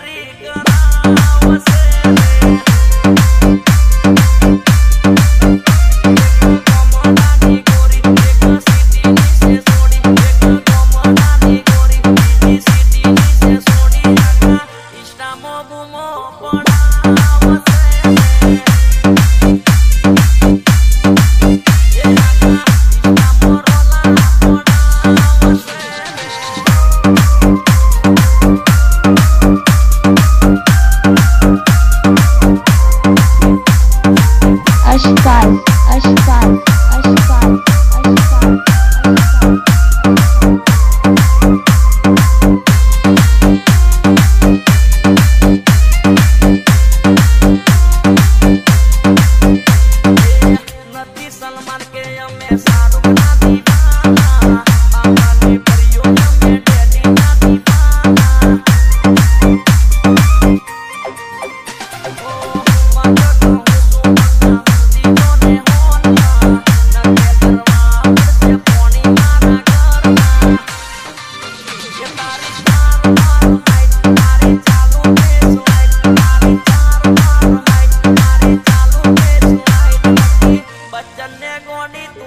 करी करा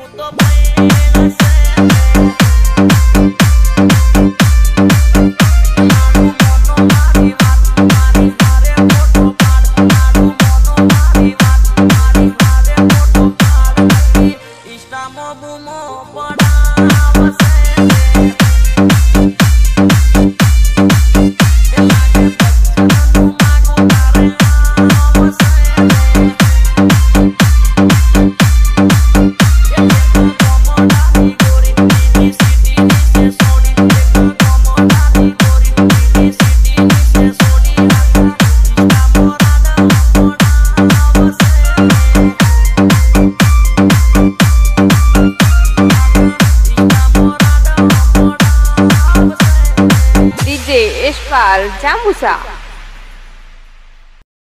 tu tô bem, Angus.